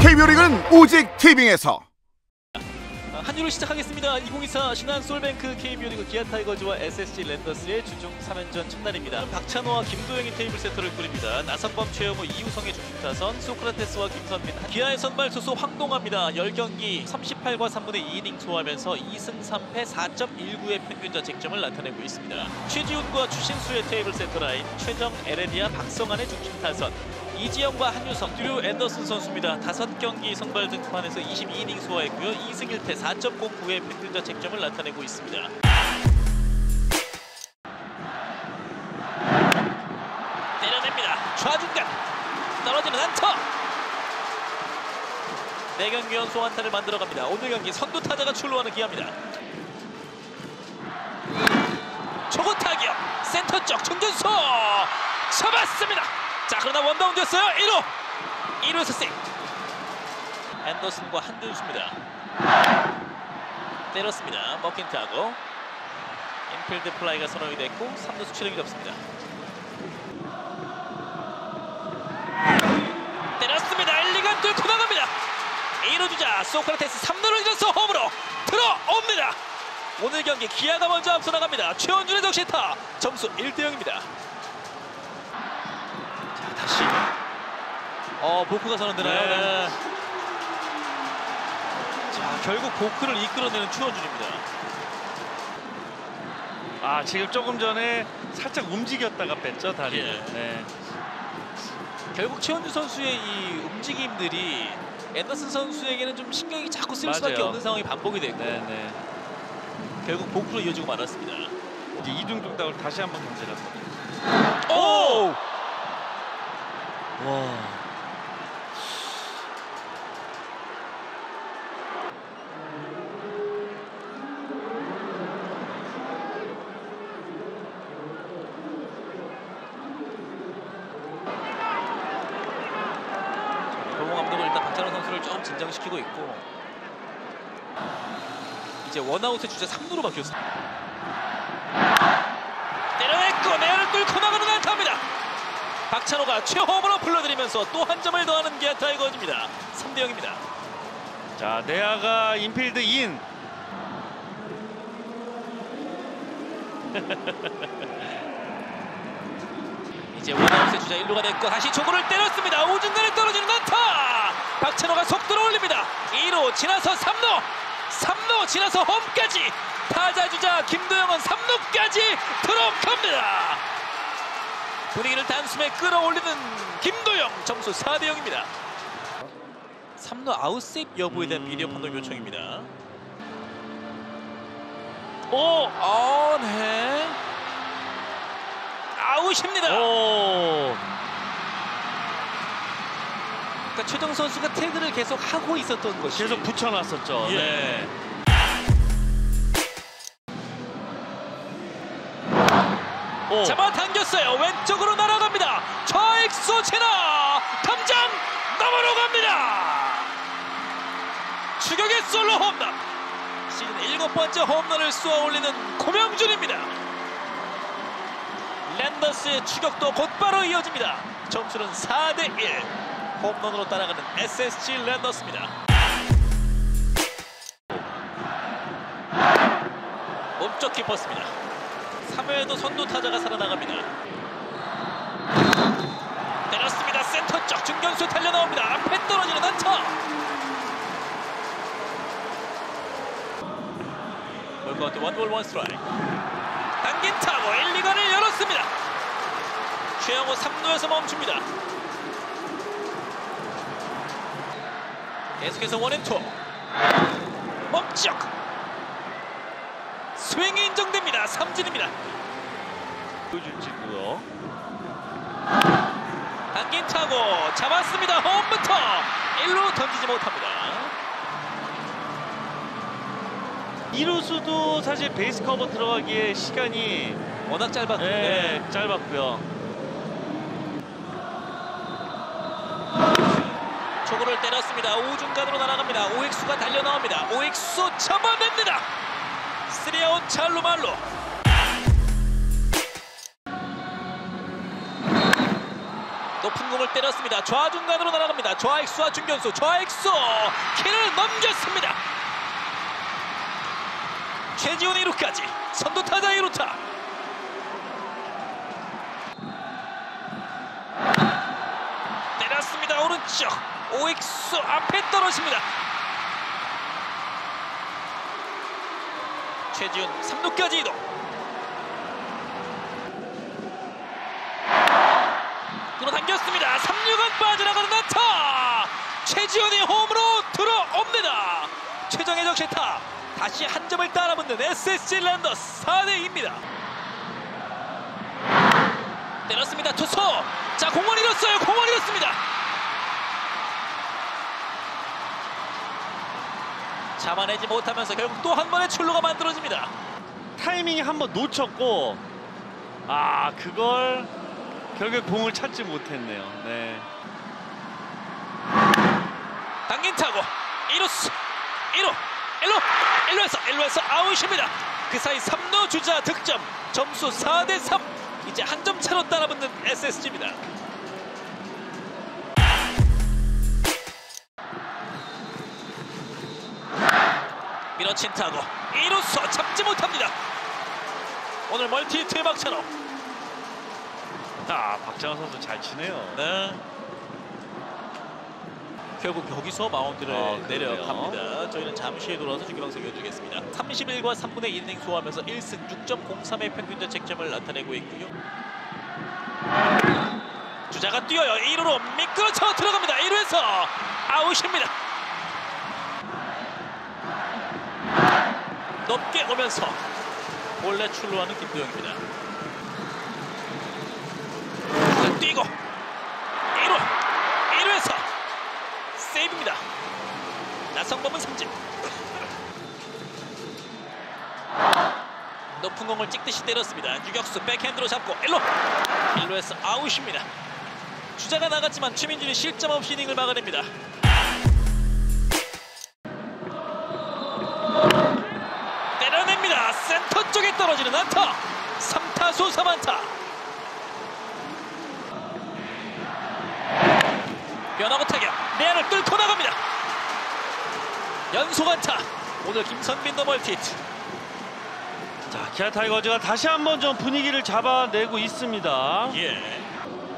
KBO 리그는 오직 티빙에서 한유로 시작하겠습니다. 2024 신한 솔뱅크 KBO 리그 기아 타이거즈와 SSG 랜더스의 주중 3연전 첫날입니다. 박찬호와 김도영이 테이블 세터를 꾸립니다. 나성범, 최형우, 이우성의 중심 타선, 소크라테스와 김선빈. 기아의 선발 투수 황동하입니다. 10경기 38과 3분의 2이닝 소화하면서 2승 3패 4.19의 평균 자책점을 나타내고 있습니다. 최지훈과 추신수의 테이블 세터 라인, 최정, 에레디아, 박성한의 중심 타선, 이지영과 한유성, 드류 앤더슨 선수입니다. 다섯 경기 선발 등판에서 22이닝 소화했고요. 2승 1패 4.09의 평균 자책점을 나타내고 있습니다. 때려냅니다. 좌중간 떨어지는 안타. 네 경기 연속 안타를 만들어갑니다. 오늘 경기 선두 타자가 출루하는 기합니다. 초고 타격 센터 쪽 중견수 잡았습니다. 자 그러나 원다운 됐어요. 1루 1루에서 세이브. 앤더슨과 한준수입니다. 때렸습니다. 타고 인필드 플라이가 선언이 됐고 3루수 출력이 없습니다. 때렸습니다. 1, 2간 뚫고 나갑니다. 1루 주자 소크라테스 3루를 잃어서 홈으로 들어옵니다. 오늘 경기 기아가 먼저 앞서 나갑니다. 최원준의 적시타 점수 1대 0입니다. 자 다시 어 보크가 선언되나요? 네. 자 결국 보크를 이끌어내는 최원준입니다. 아 지금 조금 전에 살짝 움직였다가 뺐죠 다리. 예. 네. 결국 최원준 선수의 이 움직임들이 앤더슨 선수에게는 좀 신경이 자꾸 쓸 수밖에 맞아요. 없는 상황이 반복이 됐고 네, 네. 결국 보크로 이어지고 말았습니다. 이제 이중 뚝딱을 다시 한번 경제를 합니다. 오! 와. 도모 감독은 일단 좀 진정시키고 있고 이제 원아웃의 주자 3루로 바뀌었습니다. 때려냈고 내야를 뚫고 나가는 안타입니다. 박찬호가 최호흡으로 불러들이면서 또 한 점을 더하는 기아 타이거즈입니다. 3대 0입니다. 자 내야가 infield in. 이제 원아웃의 주자 1루가 됐고 다시 초구를 때렸습니다. 우중간에 떨어지는 안타. 박찬호가 속도 올립니다. 2루 지나서 3루. 3루 지나서 홈까지. 타자 주자 김도영은 3루까지 들어갑니다. 분위기를 단숨에 끌어올리는 김도영 점수 4대 0입니다. 3루 아웃세이프 여부에 대한 음. 비디오 판독 요청입니다. 오. 어, 네. 아웃입니다. 오. 그러니까 최정 선수가 태그를 계속 하고 있었던 것이 계속 붙여놨었죠. 예. 네. 오. 잡아당겼어요. 왼쪽으로 날아갑니다. 좌익수 지나 탐장 넘어로 갑니다. 추격의 솔로 홈런. 시즌 일곱 번째 홈런을 쏘아 올리는 고명준입니다. 랜더스의 추격도 곧바로 이어집니다. 점수는 4대 1. 홈런으로 따라가는 SSG 랜더스입니다. 몸쪽 깊었습니다. 3회에도 선두 타자가 살아나갑니다. 때렸습니다. 센터 쪽 중견수 달려 나옵니다. 앞에 떨어지는 안타. 볼카운트 원볼 원스트라이크. 당긴 타고 1, 2간을 열었습니다. 최형우 3루에서 멈춥니다. 계속해서 원앤투. 멈칫. 스윙이 인정됩니다. 삼진입니다. 보여줄지고요. 당긴 타고 잡았습니다. 홈부터 1루 던지지 못합니다. 이루수도 사실 베이스 커버 들어가기에 시간이 워낙 짧았는데 네, 짧았고요. 때렸습니다. 우중간으로 날아갑니다. 오익수가 달려 나옵니다. 오익수 잡아냅니다. 3아웃 찰루 말로. 높은 공을 때렸습니다. 좌중간으로 날아갑니다. 좌익수와 중견수, 좌익수 키를 넘겼습니다. 최지훈 2루까지 선두 타자 2루타. 때렸습니다. 오른쪽 오익수 앞에 떨어집니다. 최지훈 3루까지 이동. 끌어당겼습니다. 3루간 빠져나가는 안타. 최지훈이 홈으로 들어옵니다. 최정의 적시타 다시 한 점을 따라붙는 SSG 랜더스 4대2입니다. 때렸습니다. 투수. 자 공원 잃었어요. 공원 잃었습니다. 잡아내지 못하면서 결국 또 한 번의 출루가 만들어집니다. 타이밍이 한 번 놓쳤고 아 그걸 결국 공을 찾지 못했네요. 네. 당긴 타고 1루수 1루 1루 1루에서 1루에서 아웃입니다. 그 사이 3루 주자 득점 점수 4 대 3 이제 한 점 차로 따라붙는 SSG입니다. 밀어친 타고 2루수 잡지 못합니다. 오늘 멀티히트의 박찬호 아 박정호 선수 잘 치네요. 네. 결국 여기서 마운드를 아. 내려갑니다. 저희는 잠시 후에 돌아와서 중계방송 이어드리겠습니다. 31과 3분의 1이닝 소화하면서 1승 6.03의 평균 자책점을 나타내고 있고요. 주자가 뛰어요. 1루로 미끄러져 들어갑니다. 1루에서 아웃입니다. 높게 오면서 몰래 출루하는 김도영입니다. 뛰고 1루 1루에서 세이브입니다. 나성범은 삼진. 높은 공을 찍듯이 때렸습니다. 유격수 백핸드로 잡고 1루. 1루에서 아웃입니다. 주자가 나갔지만 최민준이 실점 없이 이닝을 막아냅니다 떨어지는 안타 3타수 3안타 변화구 타격 내야를 뚫고 나갑니다 연속 안타 오늘 김선빈 더 멀티히트 자 기아 타이거즈가 다시 한번 좀 분위기를 잡아내고 있습니다. 예.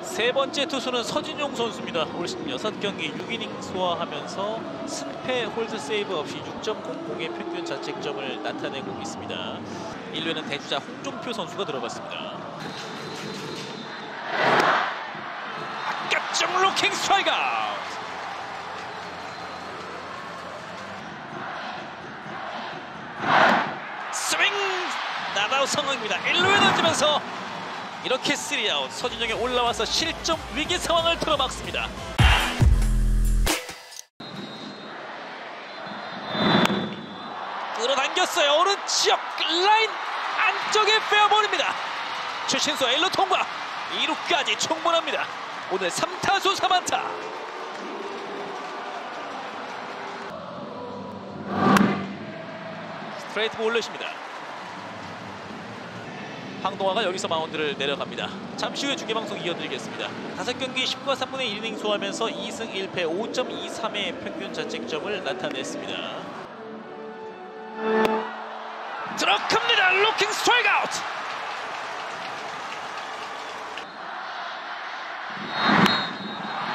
세 번째 투수는 서진용 선수입니다. 올 시즌 6경기 6이닝 소화하면서 승패 홀드 세이브 없이 6.00의 평균 자책점을 나타내고 있습니다. 1루에는 대주자 홍종표 선수가 들어갔습니다. 바깥쪽 루킹 스트라이크. 스윙 나다우 상황입니다. 1루에 던지면서 이렇게 3아웃 서진영이 올라와서 실점 위기 상황을 틀어막습니다. 끌어당겼어요. 오른쪽 라인 안쪽에 빼어버립니다. 최신수 1루 통과 2루까지 충분합니다. 오늘 3타수 3안타. 스트레이트 볼 올려십니다. 황동하가 여기서 마운드를 내려갑니다. 잠시 후에 중계방송 이어드리겠습니다. 다섯 경기 10과 3분의 1이닝 소화하면서 2승 1패 5.23의 평균 자책점을 나타냈습니다. 루킹 스트라이크 아웃.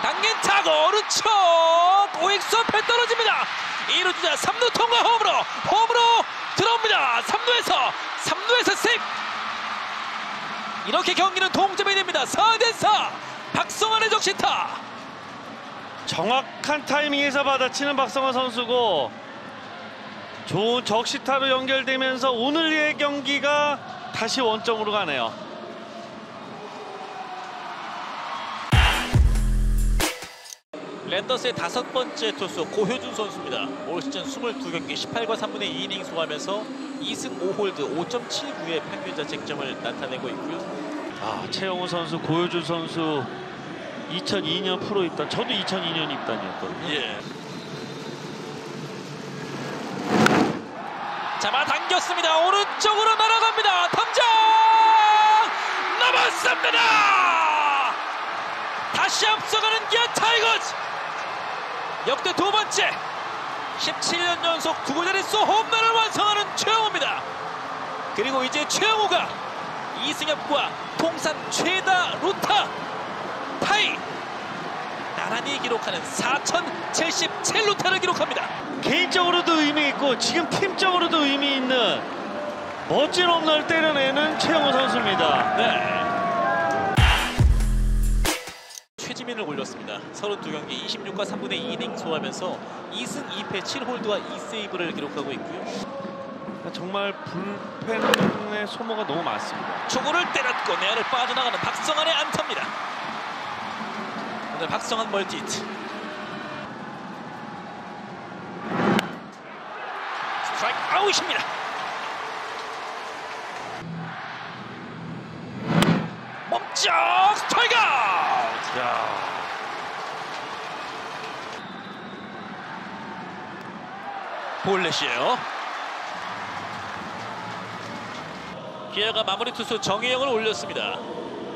당긴 타고 오른쪽 우익수 앞에 떨어집니다. 2루 주자 3루 통과 홈으로 홈으로 들어옵니다. 3루에서 3루에서 세이브. 이렇게 경기는 동점이 됩니다. 4대4 박성환의 적시타. 정확한 타이밍에서 받아치는 박성환 선수고 좋은 적시타로 연결되면서 오늘의 경기가 다시 원점으로 가네요. 랜더스의 다섯 번째 투수 고효준 선수입니다. 올 시즌 22경기 18과 3분의 2이닝 소화하면서 2승 5홀드 5.79의 평균 자책점을 나타내고 있고요. 아, 최형우 선수, 고효준 선수 2002년 프로 입단, 저도 2002년 입단이었거든요. 예. 잡아당겼습니다. 오른쪽으로 날아갑니다. 담장 넘었습니다. 다시 앞서가는 기아 타이거즈 역대 두 번째 17년 연속 두 자릿수 홈런을 완성하는 최형우입니다 그리고 이제 최형우가 이승엽과 통산 최다 루타 타이 나란히 기록하는 4,077루타를 기록합니다 개인적으로도 의미 있고 지금 팀적으로도 의미 있는 멋진 홈런을 때려내는 최형우 선수입니다. 네. 최지민을 올렸습니다. 32경기 26과 3분의 2이닝 소화하면서 2승 2패 7홀드와 2세이브를 기록하고 있고요. 정말 불펜의 소모가 너무 많습니다. 초구를 때렸고 내야를 빠져나가는 박성환의 안타입니다. 오늘 박성환 멀티히트. 스트라이크 아웃입니다. 멈쩍 스트라이크 아웃! 야, 볼넷이에요. 기아가 마무리 투수 정혜영을 올렸습니다.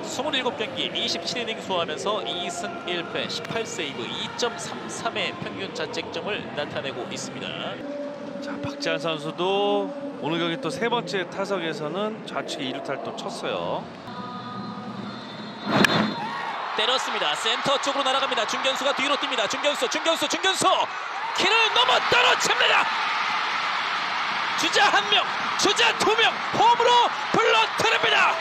27경기 27이닝 소화하면서 2승 1패 18세이브 2.33의 평균 자책점을 나타내고 있습니다. 자 박지한 선수도 오늘 경기 또 세 번째 타석에서는 좌측에 이루타를 또 쳤어요. 때렸습니다. 센터 쪽으로 날아갑니다. 중견수가 뒤로 뜁니다. 중견수, 중견수, 중견수 키를 넘어 떨어집니다. 주자 한 명, 주자 두 명 홈으로 불러들입니다.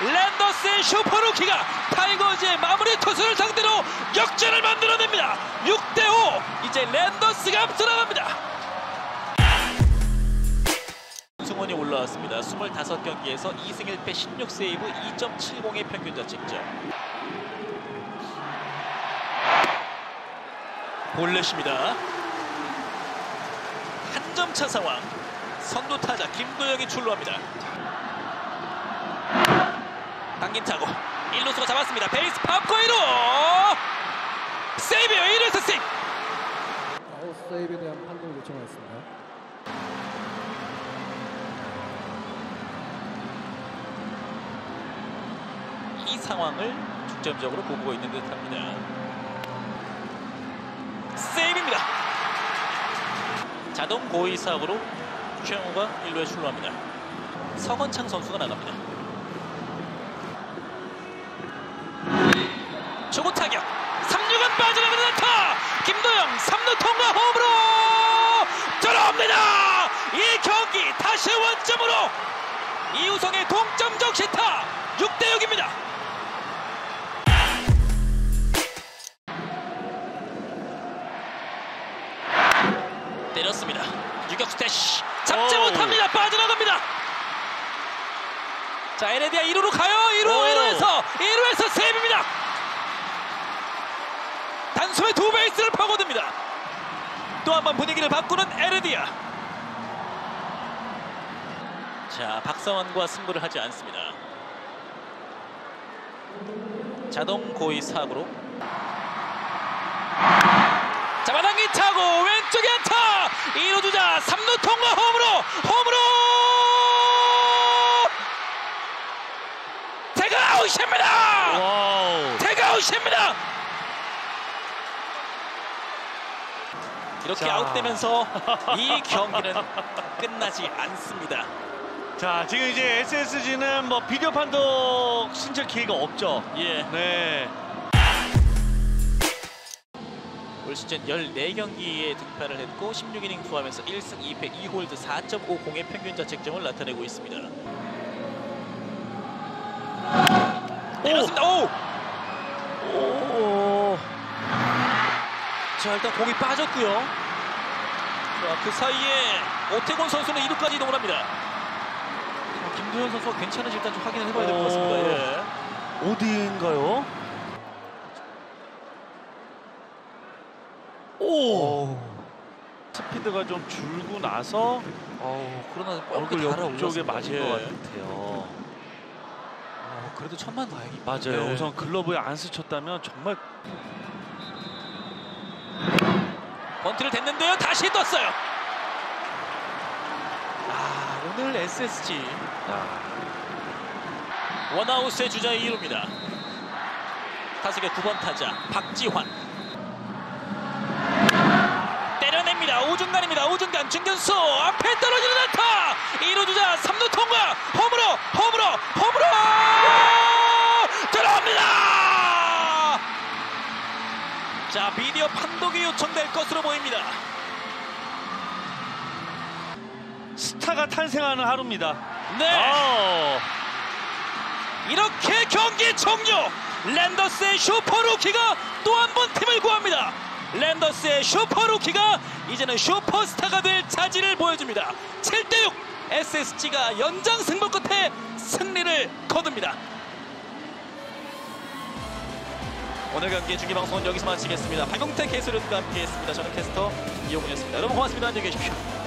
랜더스의 슈퍼루키가 타이거즈의 마무리 투수를 상대로 역전을 만들어냅니다. 6대5 이제 랜더스가 앞서 나갑니다. 승원이 올라왔습니다. 25경기에서 2승 1패 16세이브 2.70의 평균 자책점. 볼넷입니다. 한 점 차 상황. 선두 타자 김도영이 출루합니다. 당긴 타고 1루수가 잡았습니다. 베이스 1루! 세이브요 1루에서 세이브! 아웃 세이브에 대한 판독을 요청하였습니다. 이 상황을 중점적으로 보고 있는 듯합니다. 세이브입니다. 자동 고의 사고로 최영호가 1루에 출루합니다. 서건창 선수가 나갑니다. 초구 타격 3루간 빠져나가는 안타 김도영 3루 통과 홈으로 들어옵니다. 이 경기 다시 원점으로 이우성의 동점적 시타 6대 6입니다. 때렸습니다. 유격수 대시 잡지 오우. 못합니다. 빠져나갑니다. 자 에레디아 1루로 가요. 1루 오우. 1루에서 1루에서 세입입니다. 단숨에 두 베이스를 파고듭니다. 또 한 번 분위기를 바꾸는 에레디아. 자 박성원과 승부를 하지 않습니다. 자동 고의 사고로 잡아당긴 타고 왼쪽에 안타 2루 주자 3루 통과 홈으로 홈으로 태그아웃입니다 와우. 태그아웃입니다 이렇게 자. 아웃되면서 이 경기는 끝나지 않습니다 자 지금 이제 SSG는 뭐 비디오 판독 신청 기회가 없죠. 예. 네. 올 시즌 14경기에 등판을 했고 16이닝 투하면서 1승 2패 2홀드 4.50의 평균 자책점을 나타내고 있습니다. 때렸습니다. 오! 오. 자 일단 공이 빠졌고요. 자, 그 사이에 오태곤 선수는 2루까지 이동을 합니다. 자, 김도현 선수가 괜찮은지 일단 좀 확인을 해봐야 될 것 같습니다. 오. 예. 어디인가요? 오. 스피드가 좀 줄고 나서 어우, 그러나 얼굴 옆쪽에 맞은 예. 것 같아요. 어, 그래도 천만 다행히 맞아요. 네. 우선 글러브에 안 스쳤다면 정말 번트를 댔는데요. 다시 떴어요. 아, 오늘 SSG 야, 원아웃의 주자 2루입니다. 타석의 9번 타자 박지환 때려냅니다. 오중간입니다. 오중간 중견수 앞에 떨어지는 안타 1루 주자 3루 통과 홈으로 홈으로 홈으로 들어옵니다. 자 비디오 판독이 요청될 것으로 보입니다. 스타가 탄생하는 하루입니다. 네. 어, 이렇게 경기 종료. 랜더스의 슈퍼루키가 또 한 번 팀을 구합니다. 랜더스의 슈퍼루키가 이제는 슈퍼스타가 될 자질을 보여줍니다. 7대6 SSG가 연장 승부 끝에 승리를 거둡니다. 오늘 경기 중계 방송은 여기서 마치겠습니다. 박용택 해설위원과 함께했습니다. 저는 캐스터 이용훈이었습니다. 여러분 고맙습니다. 안녕히 계십시오.